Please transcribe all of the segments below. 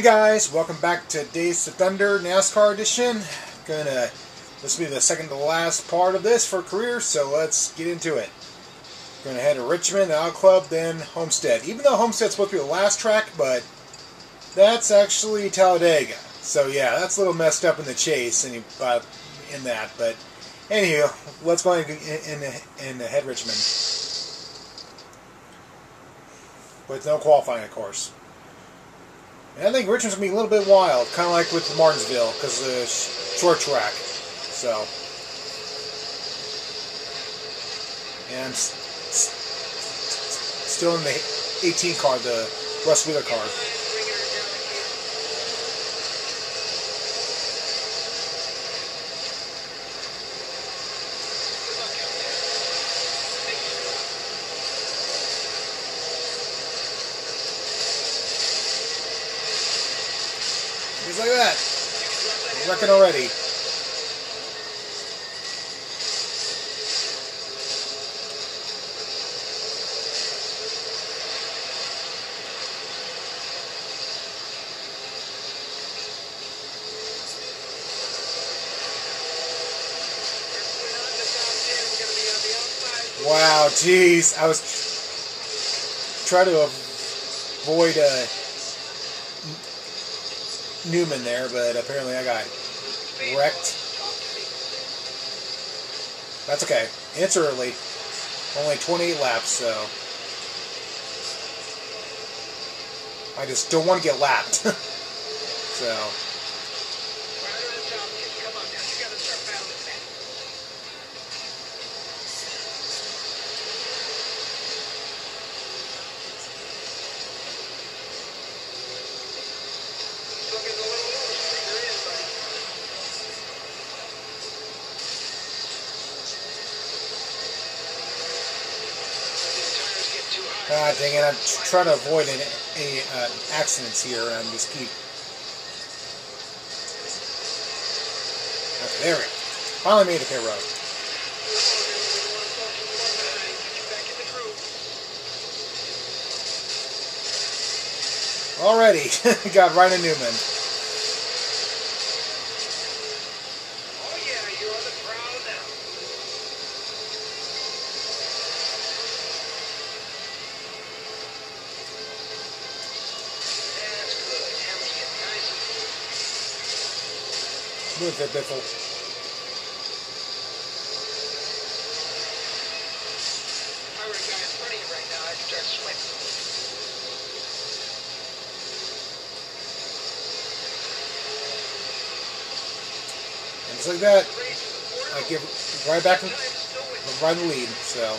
Hey guys, welcome back to Days of Thunder NASCAR edition. Gonna this will be the second to last part of this for career, so let's get into it. Gonna head to Richmond, Auto Club, then Homestead. Even though Homestead's supposed to be the last track, but that's actually Talladega. So yeah, that's a little messed up in the chase and uh, in that. But anywho, let's go in in head Richmond with no qualifying, of course. And I think Richmond's going to be a little bit wild, kind of like with Martinsville, because the short track. So. And still in the 18 car, the Russ Wheeler car. Just like that. Wrecking already. Wow, jeez. I was trying to avoid uh, Newman there, but apparently I got wrecked. That's okay. It's early. Only 28 laps, so... I just don't want to get lapped. so... God dang it, I'm trying to avoid any, uh, accidents here, and just keep... Okay, there we go. Finally made it pit road. Already, got Ryan Newman. Move it, Biffle. Just like that, I give right back right in the lead, so.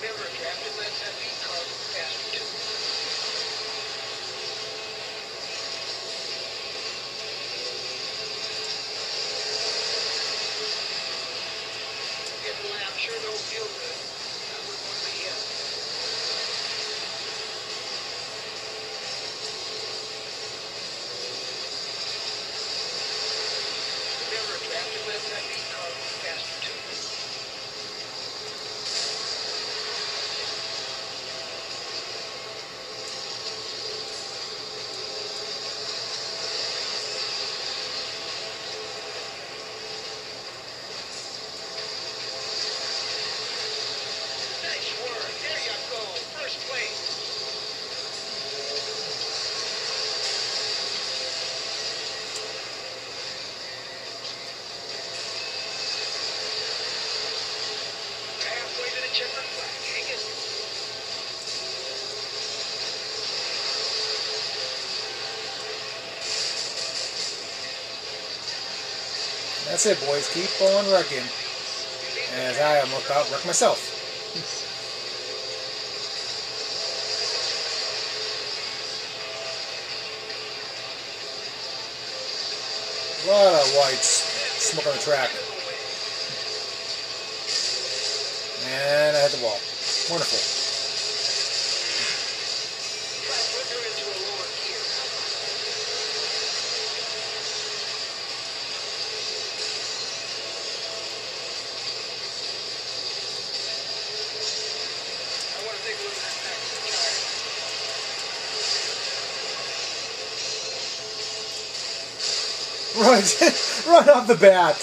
Remember, Captain, let's have these cars faster too. Getting laughed sure don't feel good. I wouldn't want to be you. Remember, Captain, let's have these cars faster too. Nice work. There you go. First place. Halfway to the. That's it, boys. Keep on wrecking. As I almost about wrecked myself. A lot of whites smoke on the track. And I hit the wall. Wonderful. Right, right off the bat.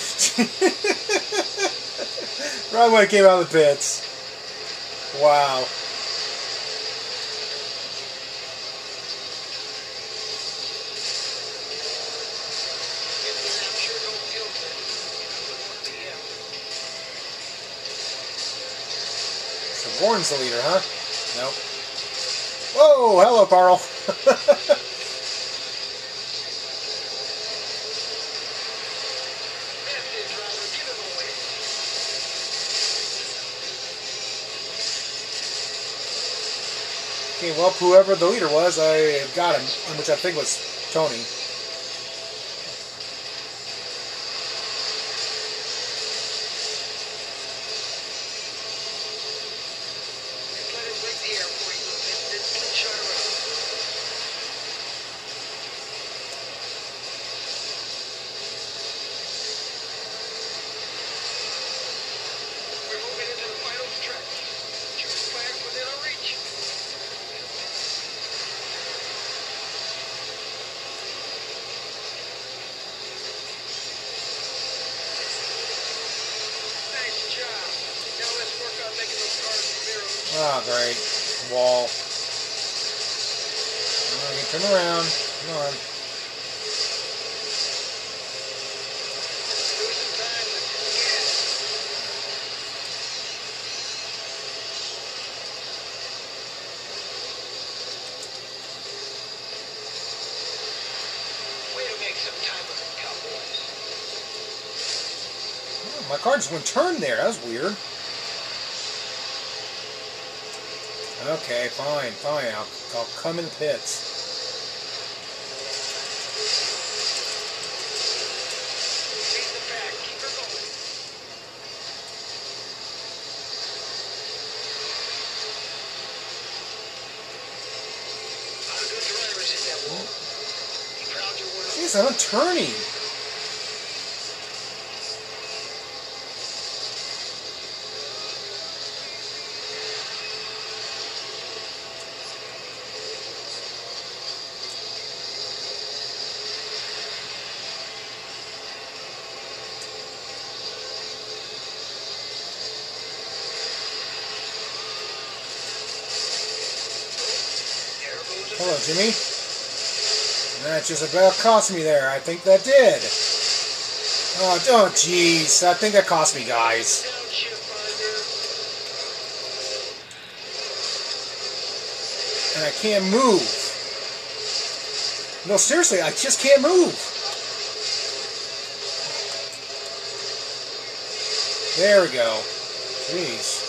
right when I came out of the pits. Wow. Get there, I'm sure don't feel good. Put 1 p.m. So Warren's the leader, huh? Nope. Whoa, hello, Carl. well, whoever the leader was, I got him, which I think was Tony. Just let him break the air for you. Then, then slingshot around. We're moving into the final stretch. Choose flag within our reach. Nice job. Now let's work on making those cars mirrors. Oh, great. Wall. Okay, turn around. Come on. Losing time with gas. Way to make some time with the Cowboys. Oh, my car just went turn there. That was weird. Okay, fine, fine. I'll, I'll come in the pits. Lead the pack. Keep her going. A lot of good drivers hit that wall. Be proud you're one of them. Jeez, I'm turning. There goes a Hello, Jimmy. That just about cost me there. I think that did. Oh, oh, jeez. I think that cost me, guys. And I can't move. No, seriously, I just can't move. There we go. Jeez.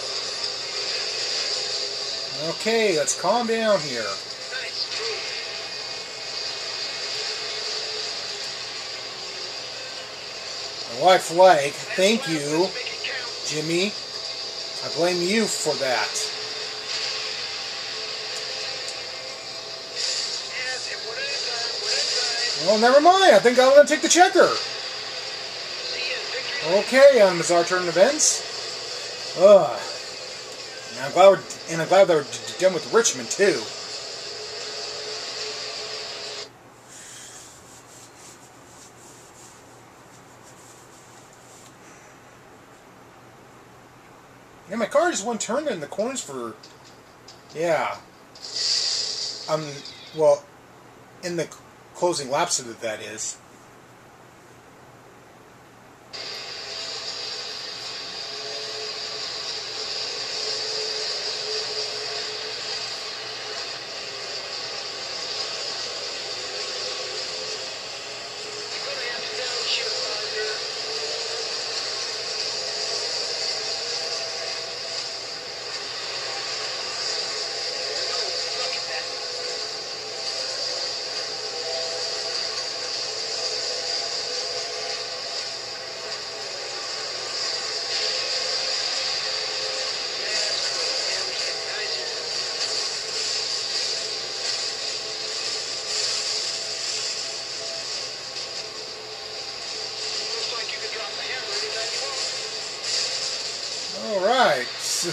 Okay, let's calm down here. Nice move. Flag, thank you. Jimmy. I blame you for that. Well, never mind. I think I'm going to take the checker. Okay, um, on Bizarre Turn Events. Ugh. And I'm glad we're, and I'm glad they were done with Richmond, too. Yeah, my car one turned in the corners for. Yeah. Um. Well, in the closing laps of it, that is.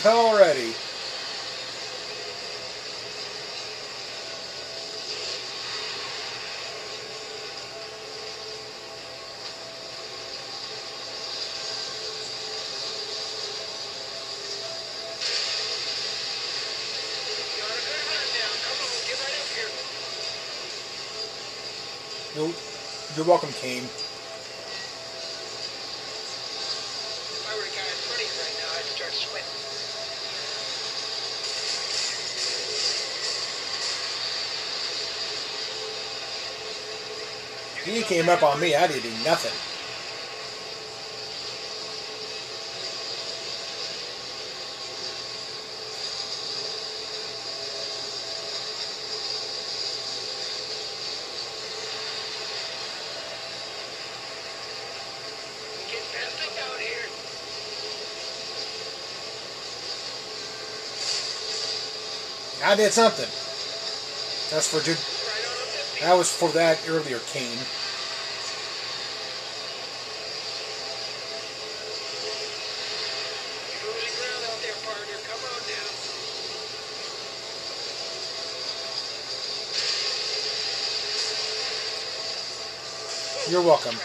already. You're welcome, Kahne. He came up on me, I didn't do nothing. I did something. That's for you. That was for that earlier Kahne. You're welcome.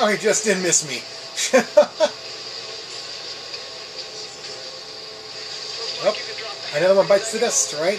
Oh, he just didn't miss me. oh, another one bites the dust, right?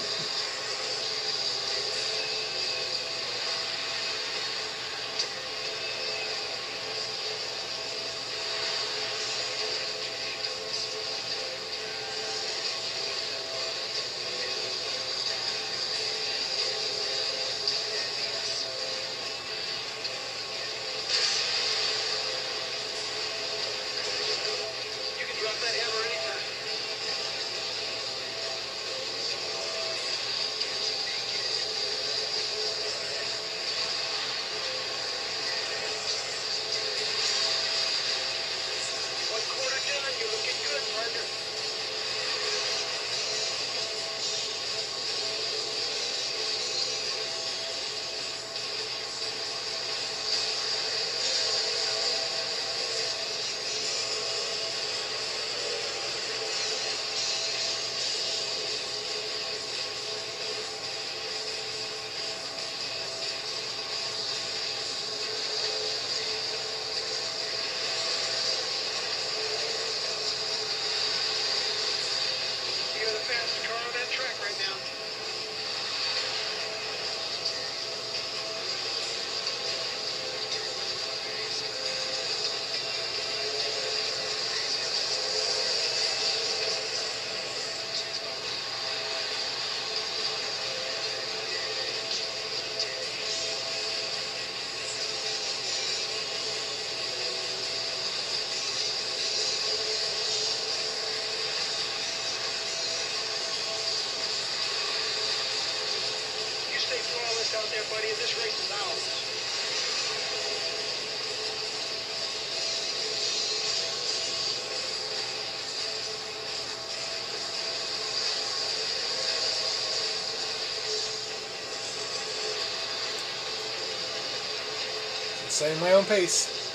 setting my own pace.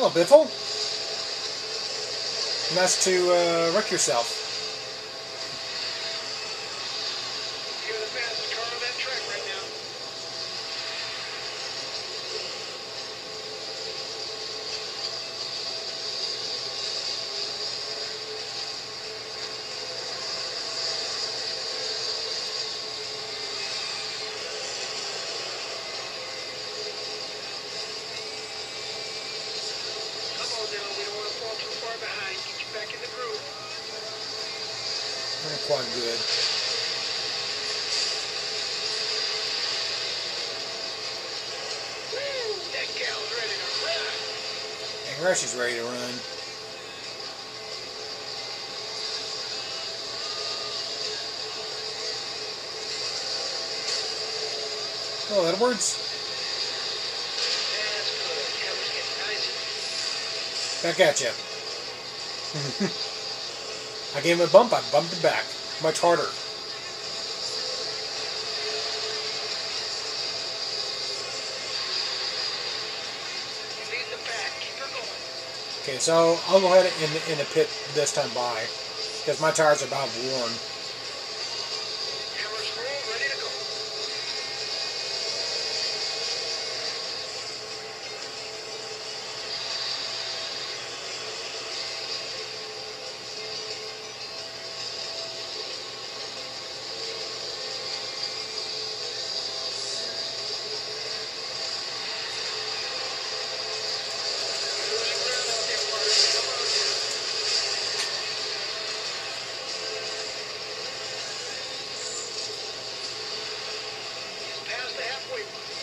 Hello, Biffle. Nice to uh, wreck yourself. You're the fastest car on that track right now. Come on now, we don't want to fall too far behind. Get you back in the groove. Not quite good. Woo! That gal's ready to run. And Rush is ready to run. Hello, Edwards. Back at you. I gave him a bump. I bumped him back. Much harder. Okay, so I'll go ahead and in the pit this time by because my tires are about worn. Hammer's full, ready to go. Losing ground out there, partner. Come on now. He's past the halfway mark.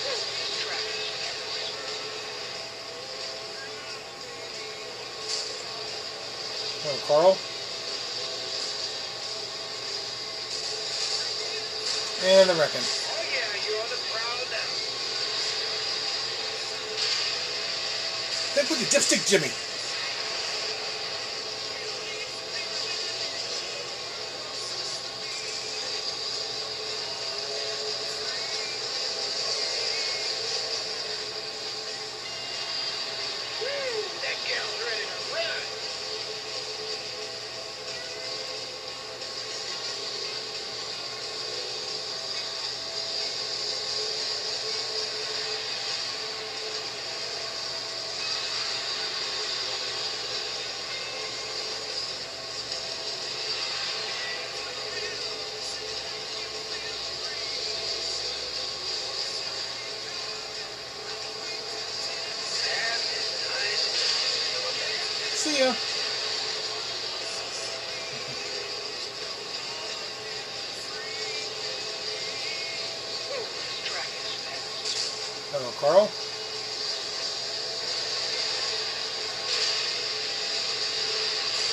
Whoa, this track is fast. Oh, Carl. And I'm wrecking. Oh yeah, you're on the prowl now. Then put the dipstick, Jimmy.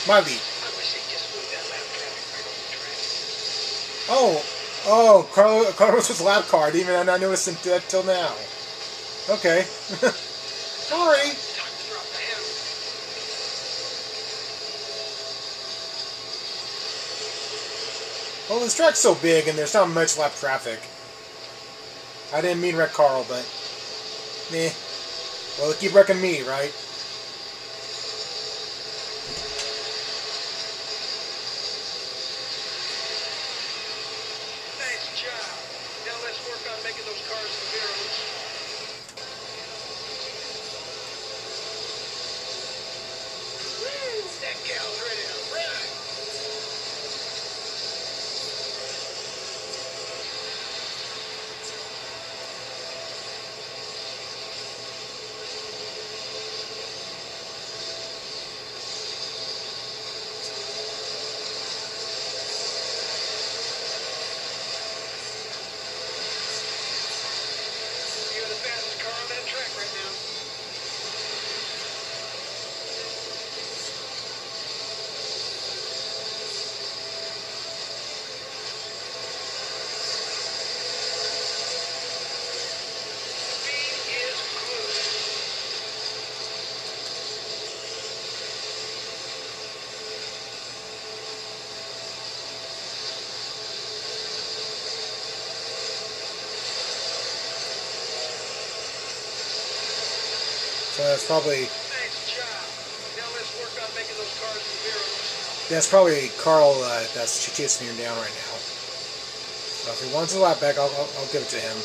Track. Oh, oh, Carl, Carlos was lap car. I didn't even not notice that till now. Okay. Sorry. Time to drop the hammer. Well, this track's so big and there's not much lap traffic. I didn't mean wreck Carl, but meh. Well, keep wrecking me, right? Nice job. Now let's work on making those cars mirrorless. Woo! That gal's ready to run. So that's probably Nice job. Now let's work on making those cars move aerodynamics. that's probably Carl uh, that's chasing him down right now. So if he wants a lap back, I'll, I'll, I'll give it to him.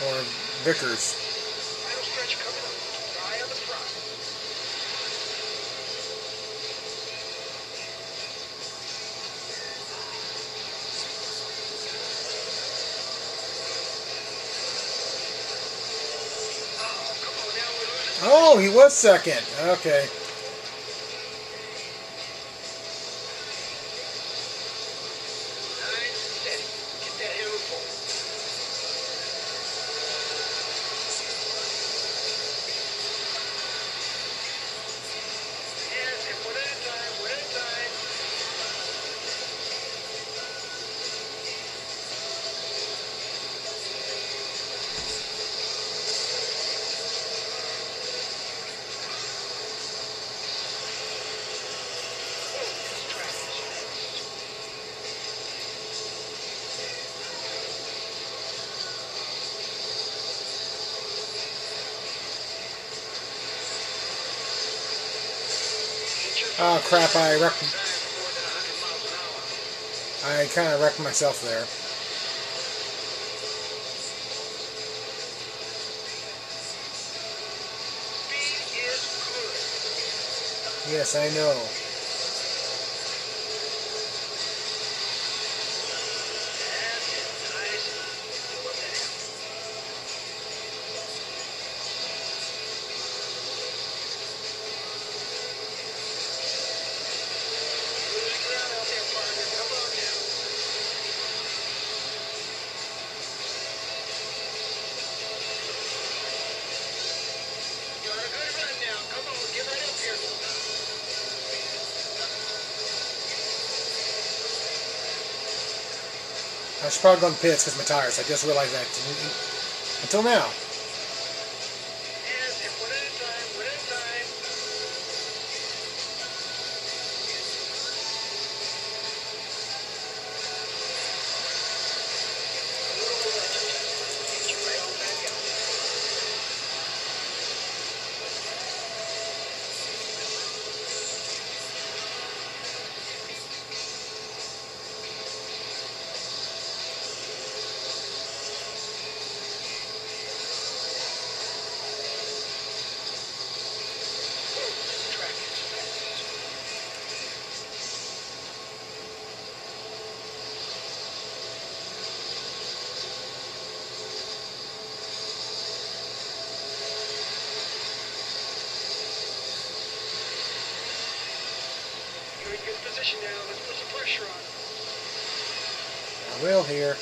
Or Vickers. Final stretch coming up. Keep your eye on the losing. Oh, he was second. Okay. Oh crap! I wrecked. time more than 100 miles an hour. I kind of wrecked myself there. Yes, I know. Go in pits because my tires. I just realized that. Until now. In good position now. Let's put some pressure on. I will here.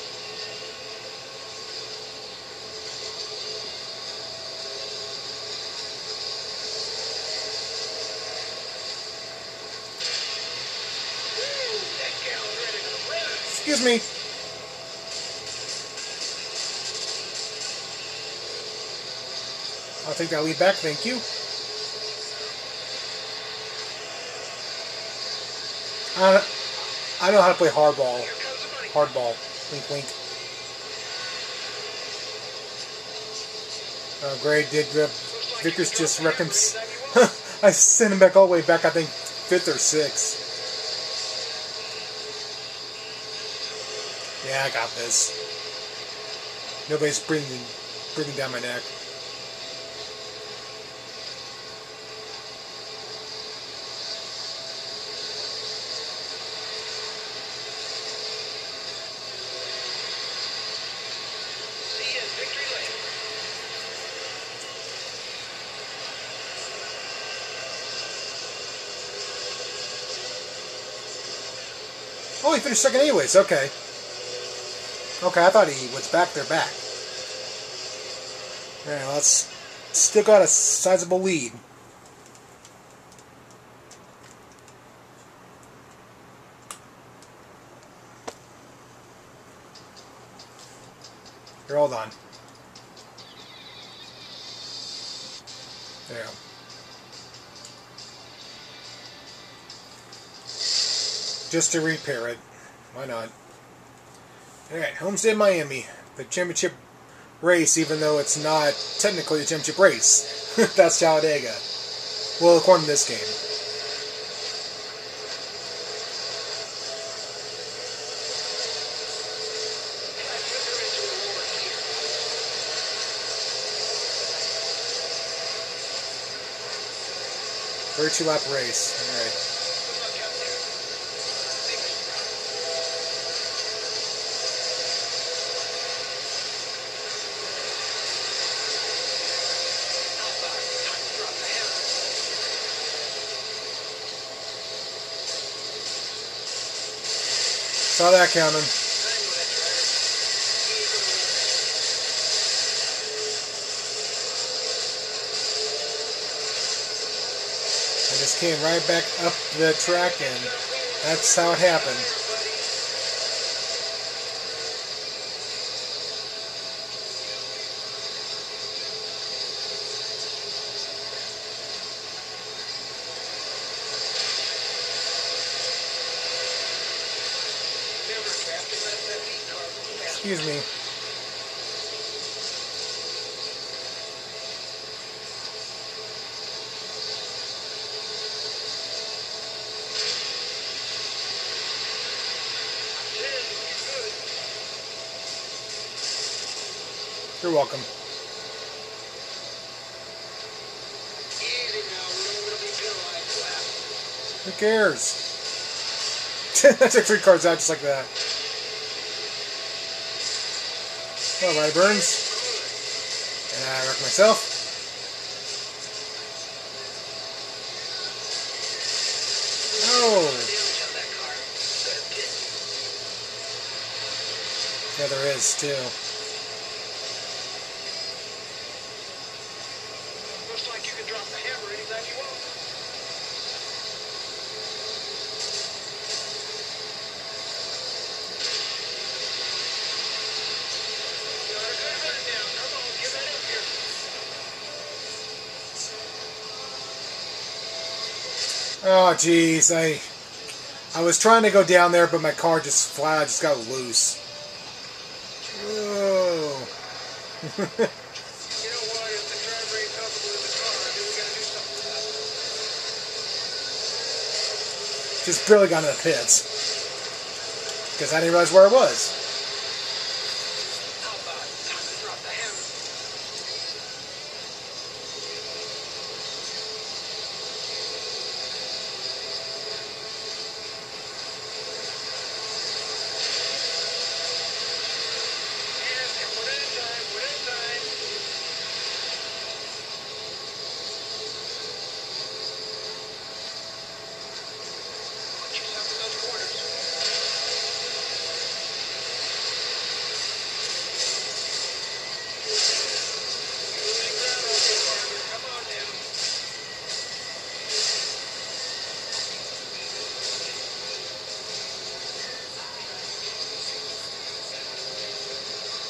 Woo! That gal's ready to run. Excuse me. I'll take that lead back, thank you. I, I know how to play hardball. Hardball. Wink, wink. Uh, oh, great. Did like Vickers just got reckon? back where you I sent him back all the way back. I think fifth or sixth. Yeah, I got this. Nobody's bringing, breathing down my neck. He second anyways. Okay. Okay, I thought he was back there back. Alright, well, it's still got a sizable lead. Here, hold on. There. Just to repair it. Why not? Alright, Homestead Miami. The championship race, even though it's not technically a championship race. That's Talladega. Well, according to this game. Thirty-two lap race. Alright. Good Saw that coming. I just came right back up the track and that's how it happened. Never Captain, let that lead car move fast. Excuse me. You're welcome. Who cares? I took three cards out just like that. All right, Burns. And I wreck myself. Oh, yeah, there is too. Looks like you can drop the hammer anytime you want. You're a good run now. Come on, get that up here. Oh, jeez, I I was trying to go down there, but my car just flat just got loose. Oh. You know what? If the driver ain't comfortable in the car, then we gotta do something about it. just barely got into the pits. Because I didn't realize where I was.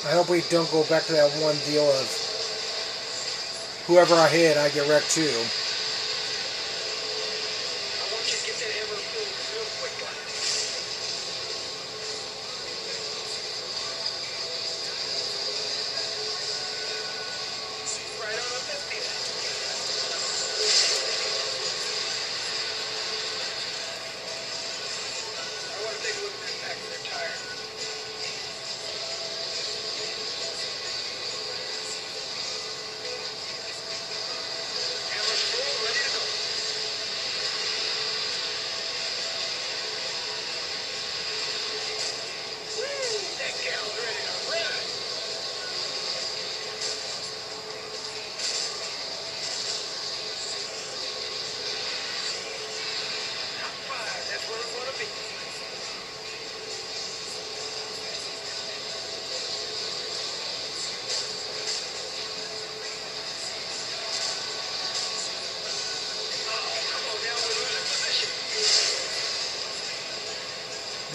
I hope we don't go back to that one deal of whoever I hit, I get wrecked too.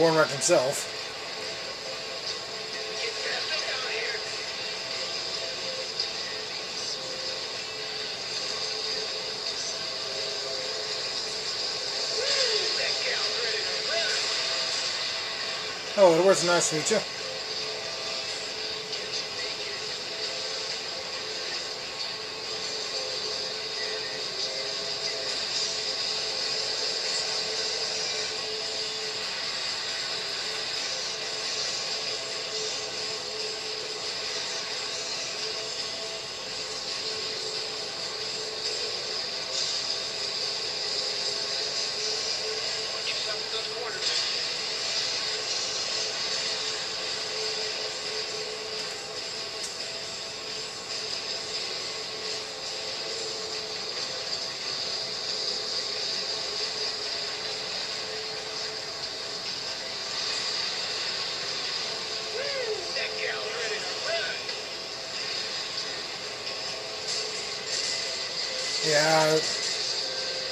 Warnock himself. Oh, it was Nice to meet you.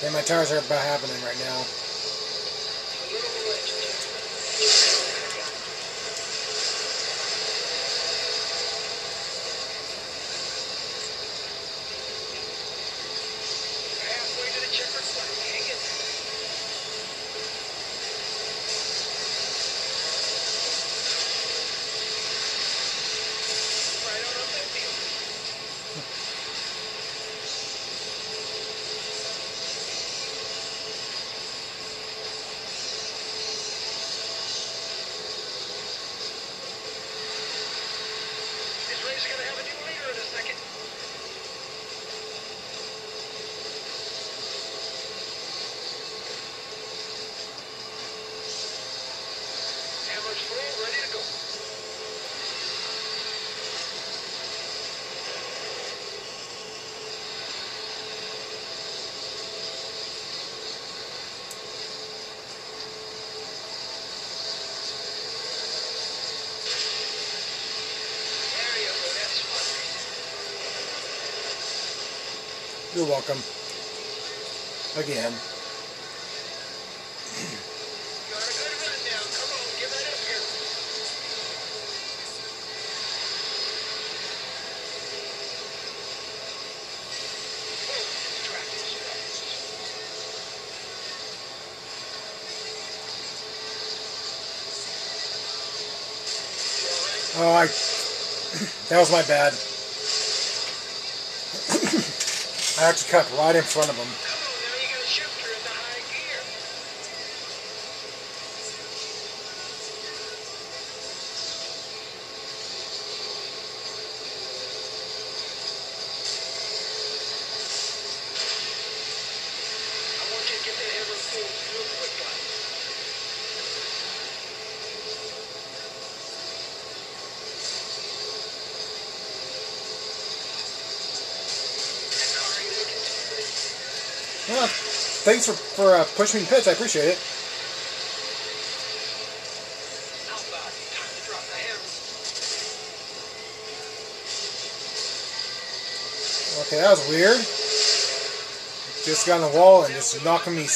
Hey, my tires are about happening right now. You all right? Oh, I. That was my bad. I actually cut right in front of him. Thanks for, for uh, pushing me pitch. I appreciate it. Okay, that was weird. Just got on the wall and just knocking me,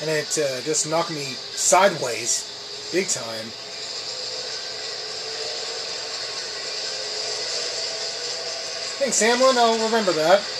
and it uh, just knocked me sideways, big time. Thanks, Hamlin. I'll remember that.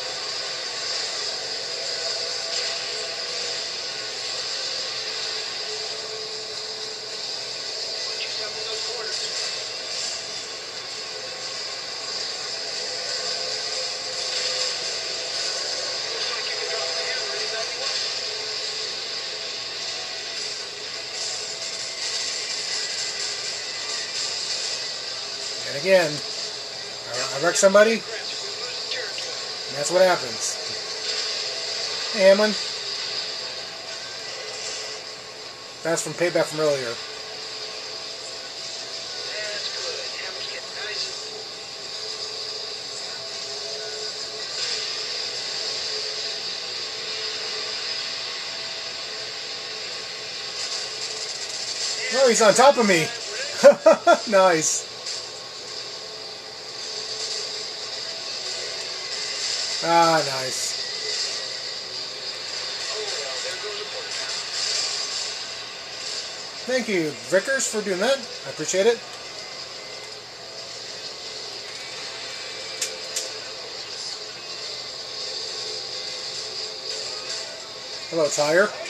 Again, I, wrecked somebody, and that's what happens. Hey, Hamlin. That's from payback from earlier. Oh, he's on top of me. nice. Ah, nice. Thank you, Vickers, for doing that. I appreciate it. Hello, Tire.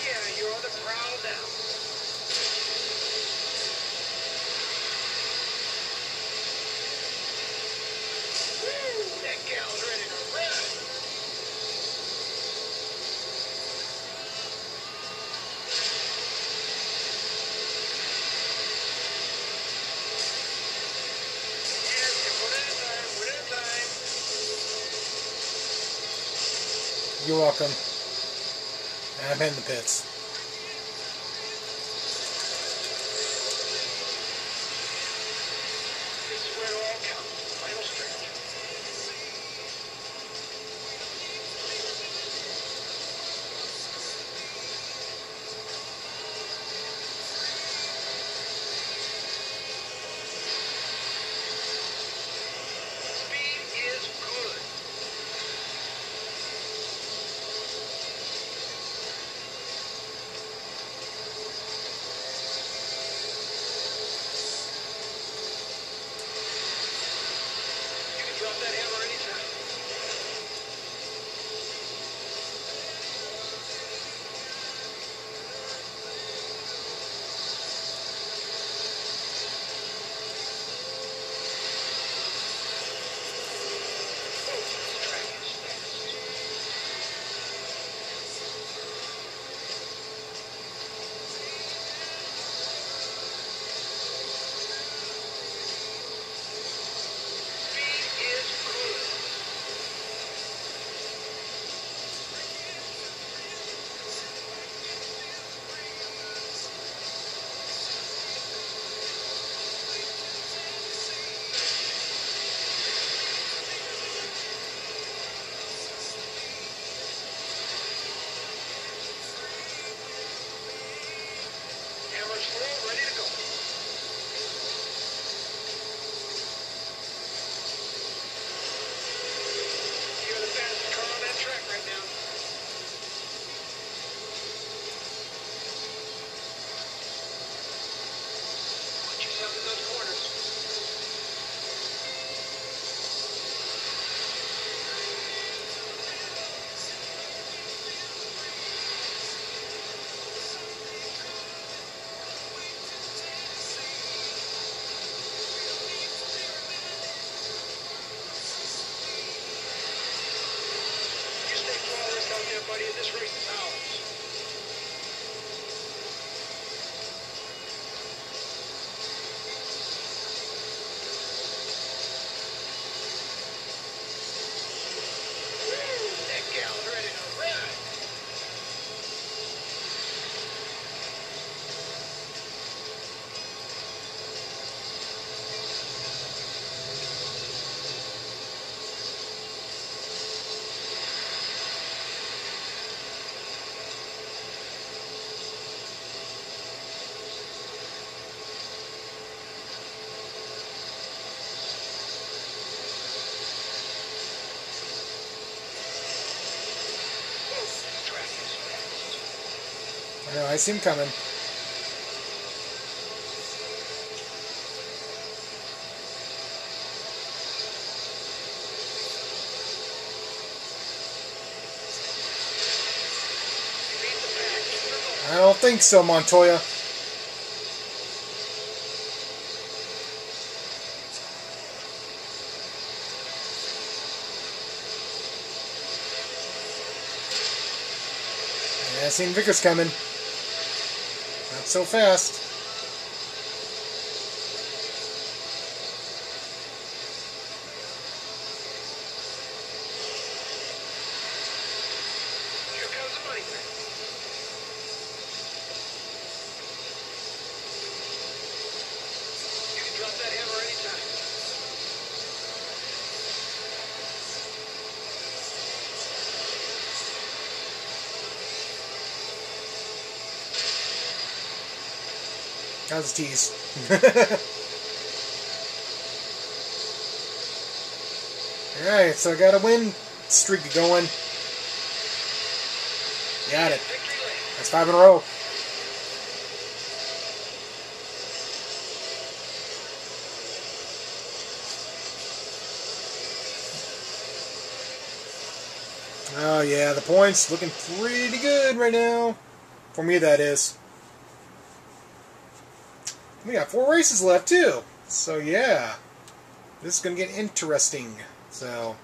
You're welcome. I'm in the pits. I see him coming. I don't think so, Montoya. Yeah, I seen Vickers coming. So fast. That was a tease. Alright, so I got a win streak going. Got it. That's five in a row. Oh yeah, the points looking pretty good right now. For me, that is. We got four races left too. So yeah, this is gonna get interesting. So,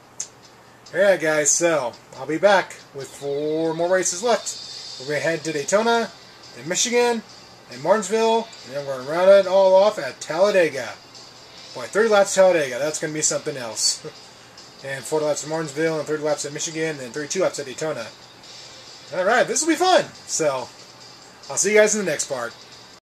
yeah, guys. So I'll be back with four more races left. We're gonna head to Daytona, then Michigan, then Martinsville, and then we're gonna round it all off at Talladega. Boy, 30 laps Talladega. That's gonna be something else. and 40 laps at Martinsville, and 30 laps at Michigan, and 32 laps at Daytona. All right, this will be fun. So I'll see you guys in the next part.